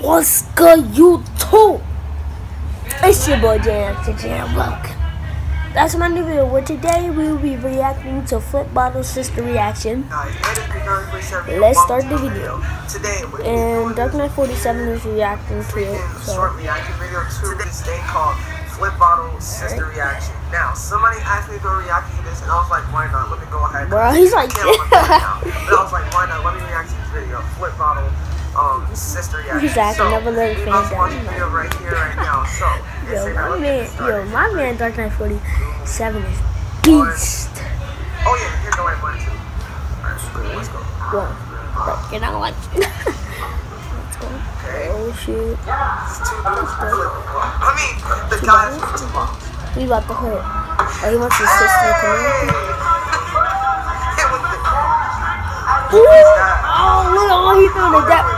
What's good, YouTube? It's your boy JX and welcome. That's my new video where today we will be reacting to Flip Bottle Sister Reaction. Let's start the video. And Darknight47 is reacting to it. So. Short reaction video to this thing called Flip Bottle Sister Reaction. Now, somebody asked me to react to this, and I was like, why not? Let me go ahead. Bro, he's like, Can't let me now. But I was like, why not? Let me react to this video. Flip Bottle um, Sister Reaction. He's acting, so, never let it finish that. right here, right now. So, Yo, my man, yo, my man Darknight47 is beast. Oh, yeah, here's the right one, too. Alright, so let's go. But you're not watching. Let's go. Okay. Oh shit. It's two bottles for Flip Bottle. I mean, the guys with two bottles. We about to hurt. Oh, he wants his sister to come in. Hit Oh, look at what he doing to that. That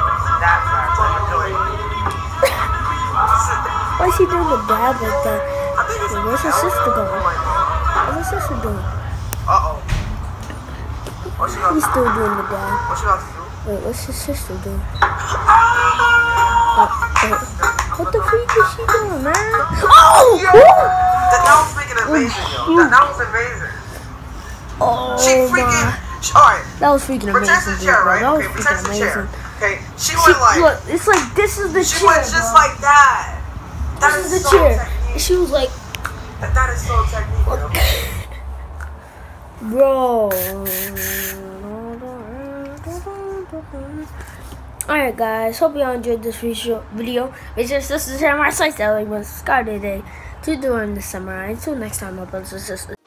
Why is he doing the dab like that? I think it's Yo, where's his sister going? Oh. What's his sister doing? Uh-oh. What she He's still doing the dab. What she about to do? Wait, what's his sister doing? Oh, wait. What the freak is she doing, man? Oh! Yo! That, was freaking amazing, yo. That, that was amazing. Oh She freaking... my. She, Alright, That was freaking pretend amazing, the chair, right? That was Okay, pretend freaking the chair. amazing. Okay, she She, went like... look, it's like this is the she chair. went just bro. like that. That This is the chair. technique. She was like, That, that is so technique, bro. Alright guys, hope y'all enjoyed this video. video. Make sure to subscribe to my site that like was Scar today to during the summer. Until next time, my brothers and sisters.